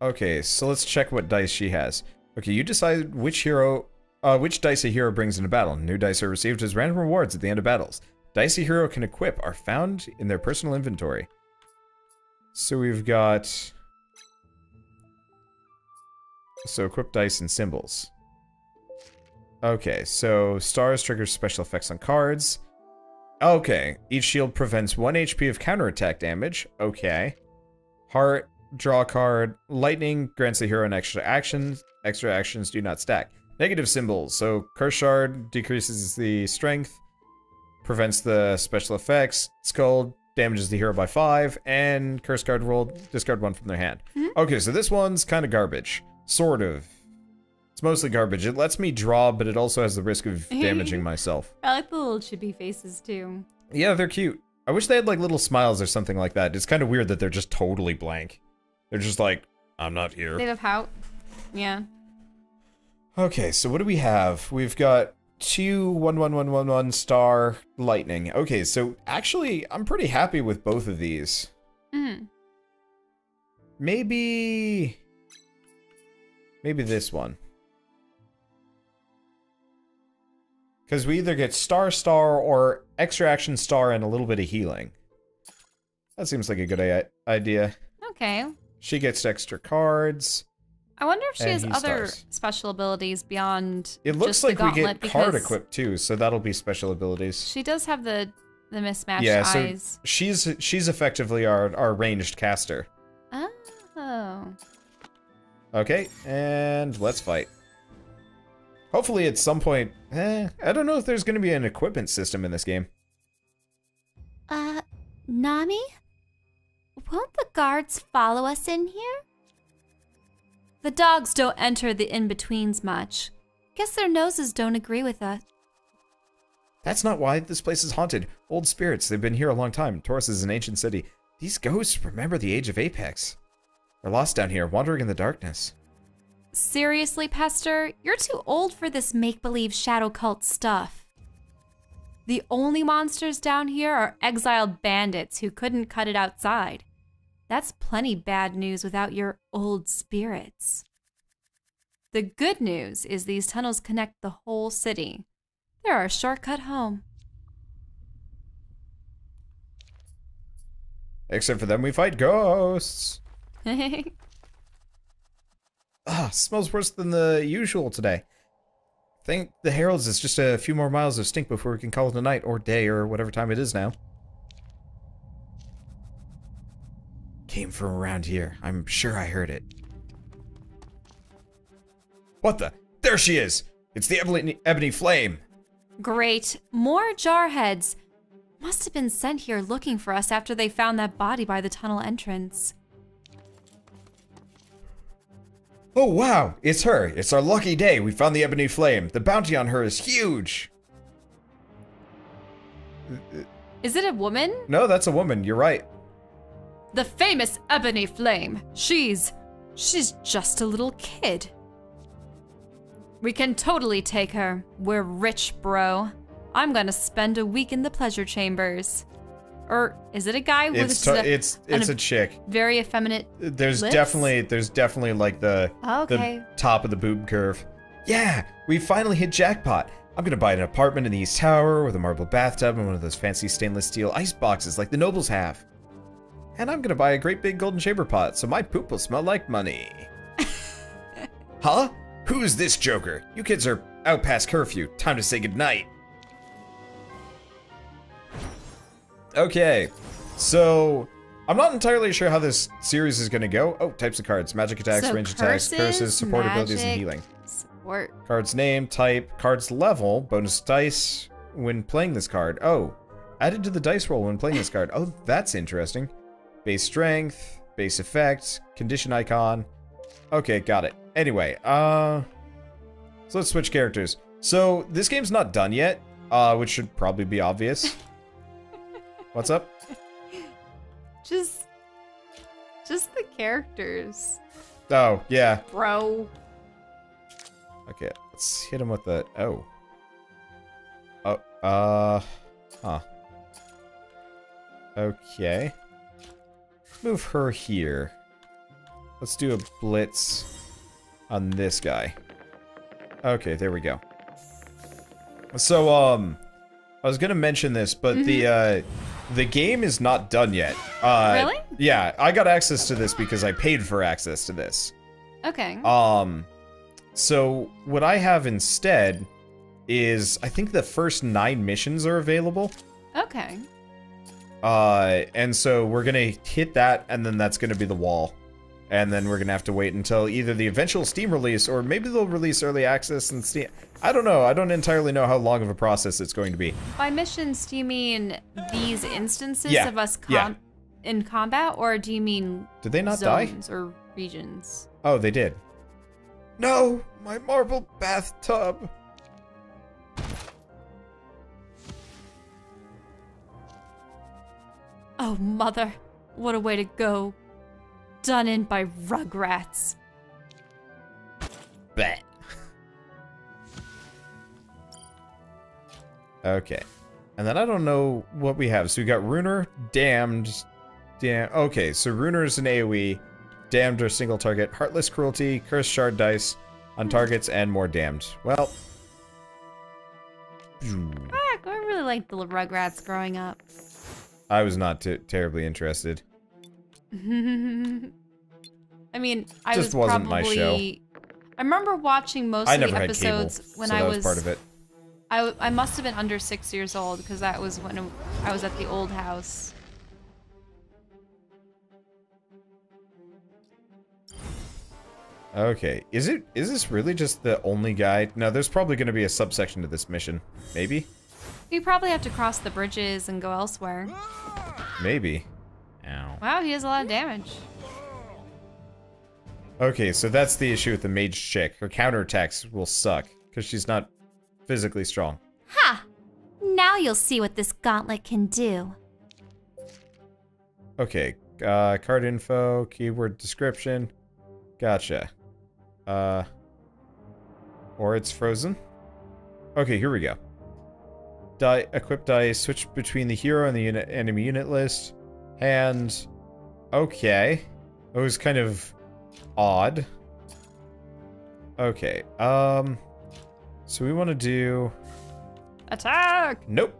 Okay, so let's check what dice she has. Okay, you decide which hero, uh, which dice a hero brings into battle. New dice are received as random rewards at the end of battles. Dice a hero can equip are found in their personal inventory. So we've got... So equip dice and symbols. Okay, so stars triggers special effects on cards. Okay, each shield prevents 1 HP of counterattack damage. Okay. Heart, draw a card. Lightning grants the hero an extra action. Extra actions do not stack. Negative symbols. So Curse Shard decreases the strength, prevents the special effects. Skull damages the hero by 5, and Curse Card roll, discard one from their hand. Mhm. Okay, so this one's kind of garbage. Sort of. It's mostly garbage. It lets me draw, but it also has the risk of damaging myself. I like the little chibi faces too. Yeah, they're cute. I wish they had like little smiles or something like that. It's kind of weird that they're just totally blank. They're just like, I'm not here. They here. have a pout. Yeah. Okay, so what do we have? We've got two one one one one one star lightning. Okay, so actually, I'm pretty happy with both of these. Mm. Maybe, maybe this one. Because we either get star star or extra action star and a little bit of healing. That seems like a good idea. Okay. She gets extra cards. I wonder if she has other stars. special abilities beyond. It looks just the like we get card equipped too, so that'll be special abilities. She does have the the mismatched Yeah, so eyes. she's she's effectively our our ranged caster. Oh. Okay, and let's fight. Hopefully at some point, eh, I don't know if there's going to be an equipment system in this game. Uh, Nahmi? Won't the guards follow us in here? The dogs don't enter the in-betweens much. Guess their noses don't agree with us. That's not why this place is haunted. Old spirits, they've been here a long time. Taurus is an ancient city. These ghosts remember the age of Apex. They're lost down here, wandering in the darkness. Seriously, Pester? You're too old for this make-believe shadow cult stuff. The only monsters down here are exiled bandits who couldn't cut it outside. That's plenty bad news without your old spirits. The good news is these tunnels connect the whole city. They're our shortcut home. Except for them, we fight ghosts. Ah, smells worse than the usual today. Think the Herald's is just a few more miles of stink before we can call it a night or day or whatever time it is now. Came from around here. I'm sure I heard it. What the? There she is! It's the Ebony, Ebony Flame! Great. More jarheads. Must have been sent here looking for us after they found that body by the tunnel entrance. Oh wow, it's her. It's our lucky day. We found the Ebony Flame. The bounty on her is huge. Is it a woman? No, that's a woman. You're right. The famous Ebony Flame. She's. she's just a little kid. We can totally take her. We're rich, bro. I'm gonna spend a week in the pleasure chambers. Or is it a guy with It's a it's it's a chick. very effeminate? There's lips? definitely there's definitely like the Okay. the top of the boob curve. Yeah, we finally hit jackpot. I'm gonna buy an apartment in the East Tower with a marble bathtub and one of those fancy stainless steel ice boxes like the nobles have. And I'm gonna buy a great big golden chamber pot so my poop will smell like money. huh? Who's this joker? You kids are out past curfew. Time to say goodnight. Okay, so I'm not entirely sure how this series is gonna go. Oh, types of cards: magic attacks, So range attacks, curses, curses, support abilities, and healing. Support. Cards name, type, cards level, bonus dice when playing this card. Oh, added to the dice roll when playing this card. Oh, that's interesting. Base strength, base effect, condition icon. Okay, got it. Anyway, uh, so let's switch characters. So this game's not done yet, uh, which should probably be obvious. What's up? Just. just the characters, Oh, yeah. bro. Okay, let's hit him with the. Oh. Oh, uh. Huh. Okay. Move her here. let's do a blitz on this guy. Okay, there we go. So, um, I was gonna mention this, but mm -hmm. the, uh, the game is not done yet. Uh, really? Yeah, I got access to this because I paid for access to this. Okay. Um, so what I have instead is, I think the first nine missions are available. Okay. Uh, and so we're gonna hit that, and then that's gonna be the wall. And then we're gonna have to wait until either the eventual Steam release, or maybe they'll release early access and Steam. I don't know. I don't entirely know how long of a process it's going to be. By missions, do you mean these instances yeah. of us com yeah. in combat, or do you mean did they not zones die or regions? Oh, they did. No, my marble bathtub. Oh, mother. What a way to go. Done in by rugrats. Bet. okay. And then I don't know what we have. So we got Ruiner, Damned, Damn. Okay, so Ruiner is an AoE, Damned or single target, Heartless Cruelty, Cursed Shard Dice on targets, and more Damned. Well. I really liked the Rugrats growing up. I was not terribly interested. I mean, I Just was wasn't probably, my show. I remember watching most I of never the episodes cable, when so I that was, was part of it. I, I must have been under six years old because that was when I was at the old house. Okay, is it is this really just the only guy? No, there's probably going to be a subsection to this mission. Maybe? You probably have to cross the bridges and go elsewhere. Maybe. Ow. Wow, he does a lot of damage. Okay, so that's the issue with the mage chick. Her counterattacks will suck, because she's not physically strong. Ha! Now you'll see what this gauntlet can do. Okay, uh, card info, keyword description. Gotcha. Uh, or it's frozen. Okay, here we go. Die, equip dice, switch between the hero and the unit, enemy unit list. And, okay. It was kind of odd. Okay, um, so we want to do... Attack! Nope.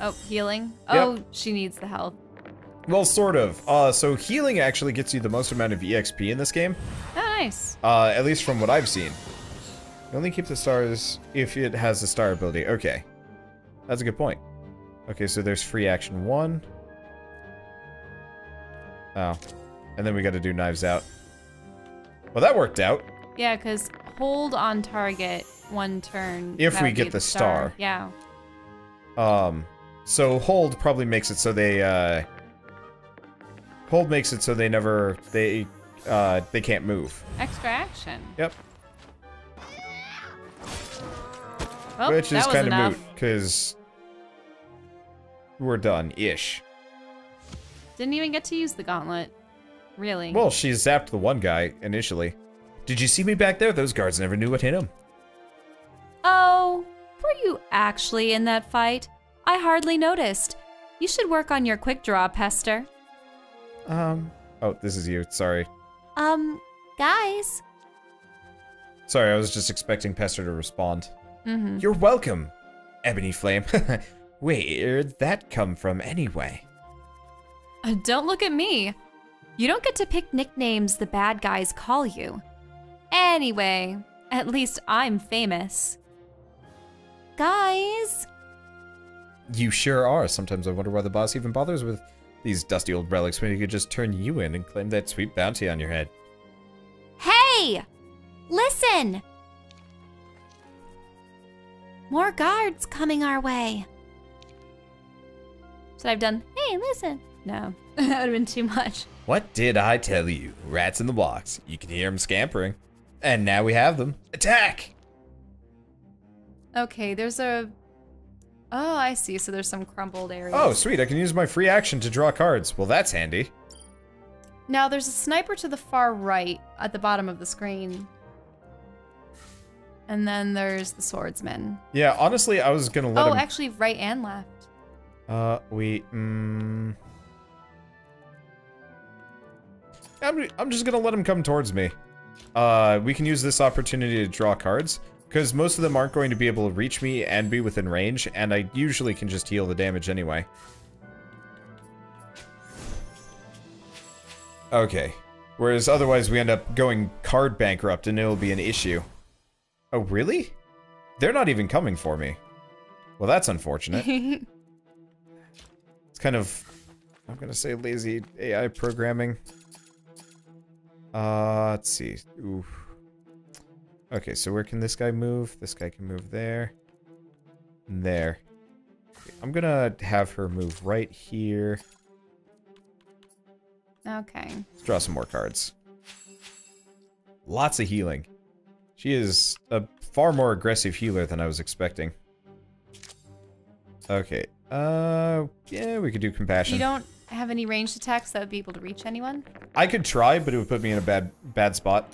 Oh, healing? Yep. Oh, she needs the health. Well, sort of. Uh, so healing actually gets you the most amount of EXP in this game. Oh, nice. Uh, at least from what I've seen. You only keep the stars if it has the star ability. Okay. That's a good point. Okay, so there's free action one. Oh. And then we gotta do knives out. Well, that worked out. Yeah, because hold on target one turn. If we get the star. star. Yeah. Um, so hold probably makes it so they, uh, hold makes it so they never, they, uh, they can't move. Extra action. Yep. Well, Which is kind of moot, because we're done-ish. Didn't even get to use the gauntlet. Really? Well, she zapped the one guy initially. Did you see me back there? Those guards never knew what hit him. Oh, were you actually in that fight? I hardly noticed. You should work on your quick draw, Pester. Um, oh, this is you. Sorry. Um, guys. Sorry, I was just expecting Pester to respond. Mm -hmm. You're welcome, Ebony Flame. Where'd that come from anyway? Uh, don't look at me. You don't get to pick nicknames the bad guys call you. Anyway, at least I'm famous. Guys! You sure are. Sometimes I wonder why the boss even bothers with these dusty old relics when he could just turn you in and claim that sweet bounty on your head. Hey! Listen! More guards coming our way. So I've done, hey, listen. No, that would have been too much. What did I tell you? Rats in the box. You can hear them scampering. And now we have them. Attack! Okay, there's a... Oh, I see. So there's some crumbled areas. Oh, sweet. I can use my free action to draw cards. Well, that's handy. Now, there's a sniper to the far right at the bottom of the screen. And then there's the swordsman. Yeah, honestly, I was gonna let Oh, him... actually, right and left. Uh, we... Mm... I'm, I'm just gonna let him come towards me. Uh, we can use this opportunity to draw cards, because most of them aren't going to be able to reach me and be within range, and I usually can just heal the damage anyway. Okay. Whereas otherwise we end up going card bankrupt and it'll be an issue. Oh, really? They're not even coming for me. Well, that's unfortunate. it's kind of, I'm gonna say lazy AI programming. Uh, let's see. Ooh. Okay, so where can this guy move? This guy can move there. And there. I'm gonna have her move right here. Okay. Let's draw some more cards. Lots of healing. She is a far more aggressive healer than I was expecting. Okay. Uh, yeah, we could do compassion. You don't have any ranged attacks that would be able to reach anyone? I could try, but it would put me in a bad bad spot.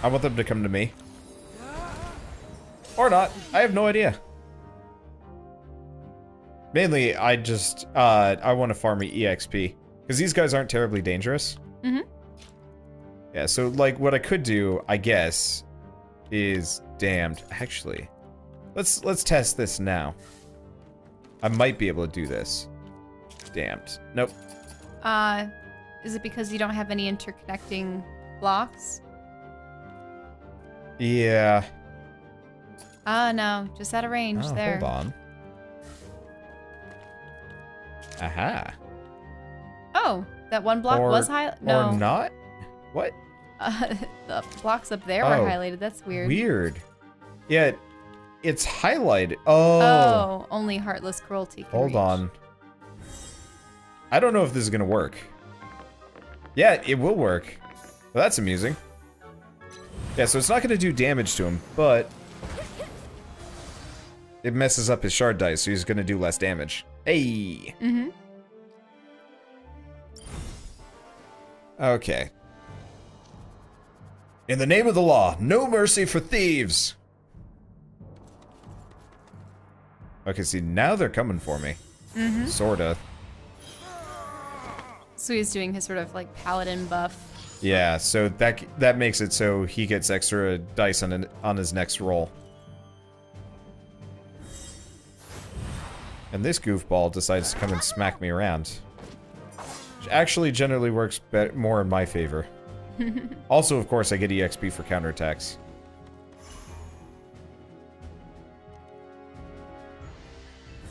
I want them to come to me. Or not. I have no idea. Mainly, I just, uh, I want to farm me EXP. Because these guys aren't terribly dangerous. Mm-hmm. Yeah, so, like, what I could do, I guess, is damned. Actually, let's, let's test this now. I might be able to do this. Damned. Nope. Uh, is it because you don't have any interconnecting blocks? Yeah. Ah, no, just out of range Oh, there. hold on. Aha. Oh, that one block Or- was high. No, Or not? What? Uh, the blocks up there Oh, were highlighted. That's weird. Weird. Yeah, it's highlighted. Oh. Oh, only heartless cruelty. Can hold reach. on. I don't know if this is gonna work. Yeah, it will work. Well, that's amusing. Yeah, so it's not gonna do damage to him, but it messes up his shard dice, so he's gonna do less damage. Hey. Mm-hmm. Okay. In the name of the law, no mercy for thieves. Okay, see, now they're coming for me. Mm-hmm. Sorta. So he's doing his sort of like paladin buff. Yeah, so that that makes it so he gets extra dice on an, on his next roll. And this goofball decides to come and smack me around. Which actually generally works more in my favor. also, of course, I get EXP for counterattacks.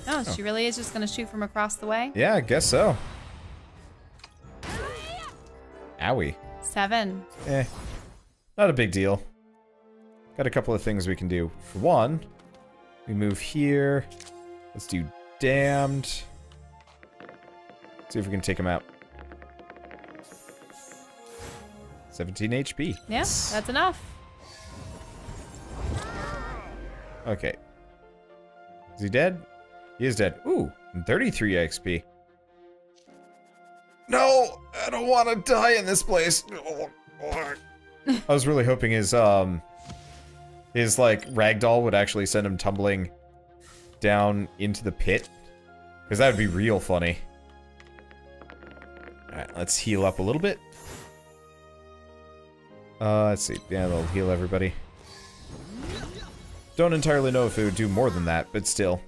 Oh, she really is just gonna shoot from across the way. Yeah, I guess so. Owie. Seven. Eh. Not a big deal. Got a couple of things we can do. For one, we move here. Let's do damned. See if we can take him out. 17 HP. Yeah, that's enough. Okay. Is he dead? He is dead. Ooh, and 33 XP. No, I don't want to die in this place. I was really hoping his um his like ragdoll would actually send him tumbling down into the pit. Because that would be real funny. Alright, let's heal up a little bit. Uh, let's see. Yeah, they'll heal everybody. Don't entirely know if it would do more than that, but still.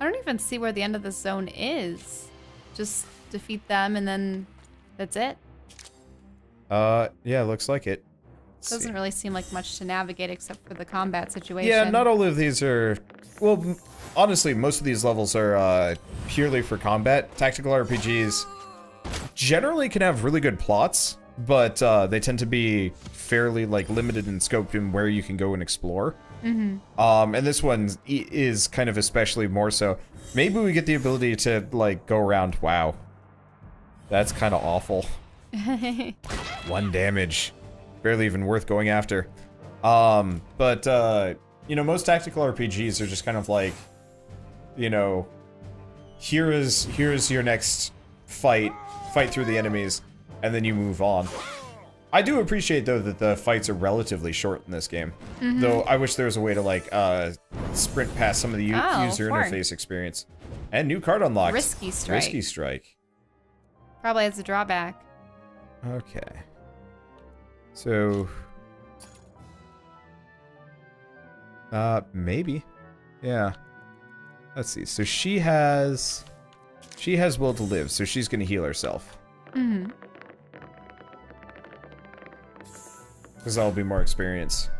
I don't even see where the end of the zone is. Just defeat them and then that's it. Uh, yeah, looks like it. Let's. Doesn't really seem like much to navigate except for the combat situation. Yeah, not all of these are... Well, honestly, most of these levels are uh, purely for combat. Tactical RPGs generally can have really good plots, but uh, they tend to be fairly like limited in scope in where you can go and explore. Mm-hmm. Um, and this one is kind of especially more so. Maybe we get the ability to like go around. Wow, that's kind of awful. One damage. Barely even worth going after. Um, but, uh, you know, most tactical RPGs are just kind of like, you know, here is, here is your next fight, fight through the enemies, and then you move on. I do appreciate, though, that the fights are relatively short in this game. Though I wish there was a way to, like, uh, sprint past some of the Oh, user interface experience. And new card unlocked. Risky strike. Risky strike. Probably has a drawback. Okay. So. Uh, maybe. Yeah. Let's see. So she has. She has will to live, so she's gonna heal herself. Mm-hmm. Because that'll be more experience.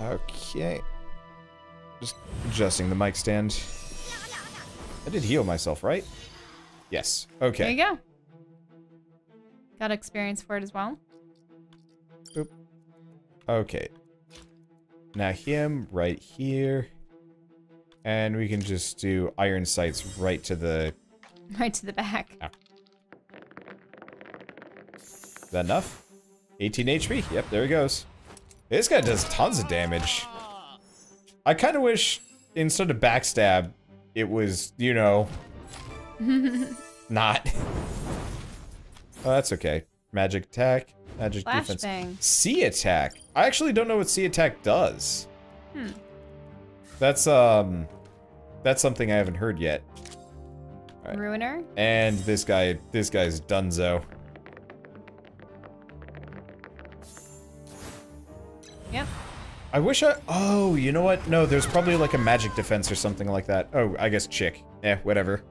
Okay. Just adjusting the mic stand. I did heal myself, right? Yes. Okay. There you go. Got experience for it as well. Okay. Now him right here. And we can just do iron sights right to the... Right to the back. Is that enough? 18 HP. Yep, there he goes. This guy does tons of damage. I kind of wish instead of backstab, it was, you know, not. oh, that's okay. Magic attack, magic defense. Flashbang. Sea attack. I actually don't know what sea attack does. Hmm. That's um, that's something I haven't heard yet. Alright. Ruiner. And this guy, this guy's Dunzo. Yep. I wish I. Oh, you know what? No, there's probably like a magic defense or something like that. Oh, I guess chick. Eh, whatever.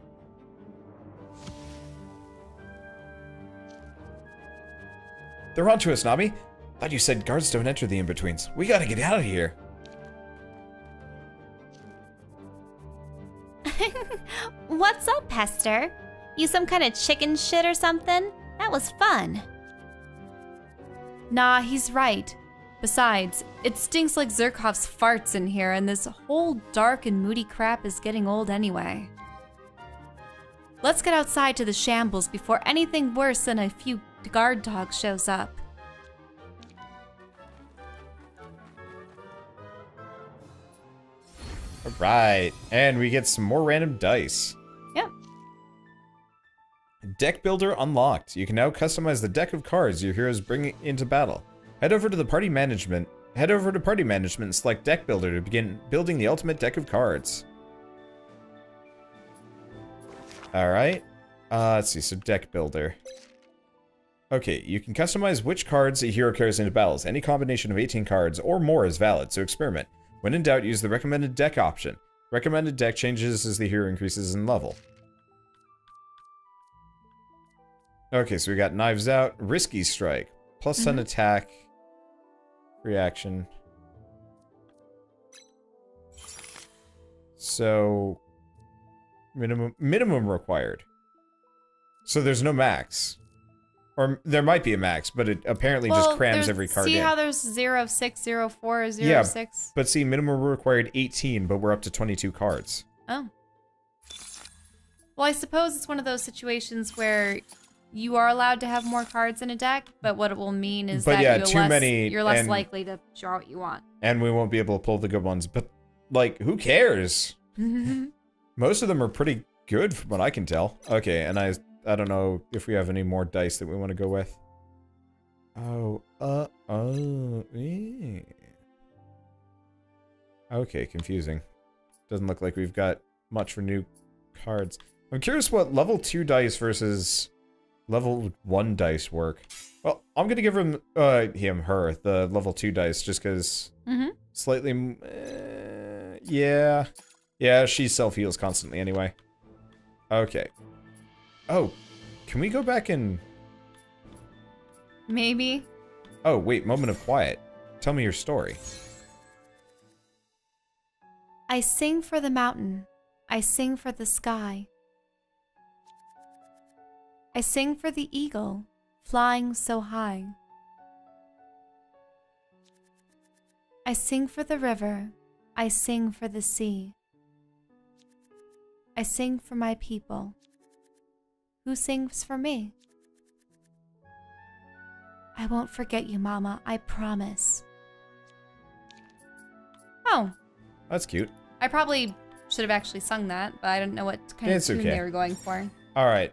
They're onto us, Nahmi. Thought you said guards don't enter the in-betweens. We gotta get out of here. Pester? You some kind of chicken shit or something? That was fun. Nah, he's right. Besides, it stinks like Zerkov's farts in here, and this whole dark and moody crap is getting old anyway. Let's get outside to the shambles before anything worse than a few guard dogs shows up. Alright, and we get some more random dice. Deck Builder unlocked. You can now customize the deck of cards your heroes bring into battle. Head over to the party management. Head over to party management and select Deck Builder to begin building the ultimate deck of cards. Alright. Uh, let's see, so Deck Builder. Okay, you can customize which cards a hero carries into battles. Any combination of 18 cards or more is valid, so experiment. When in doubt, use the recommended deck option. Recommended deck changes as the hero increases in level. Okay, so we got Knives Out, Risky Strike, plus 10 mm-hmm. attack, reaction. So, minimum minimum required. So there's no max. Or there might be a max, but it apparently just crams every card See in. how there's 0, 6, 0, 4, 0, Yeah, 6? But see, minimum required 18, but we're up to 22 cards. Oh. Well, I suppose it's one of those situations where you are allowed to have more cards in a deck, but what it will mean is But that yeah, you're, less, many you're less likely to draw what you want. And we won't be able to pull the good ones. But, like, who cares? Most of them are pretty good from what I can tell. Okay, and I I don't know if we have any more dice that we want to go with. Oh, uh, oh, eh. Okay, confusing. Doesn't look like we've got much for new cards. I'm curious what level 2 dice versus level 1 dice work. Well, I'm gonna give him, uh, him, her, the level 2 dice just because mm -hmm. slightly, eh, yeah. Yeah, she self-heals constantly anyway. Okay. Oh, can we go back and... Maybe. Oh, wait, moment of quiet. Tell me your story. I sing for the mountain. I sing for the sky. I sing for the eagle, flying so high. I sing for the river. I sing for the sea. I sing for my people. Who sings for me? I won't forget you, Mama. I promise. Oh, That's cute. I probably should have actually sung that, but I don't know what kind It's of tune okay. they were going for. All right.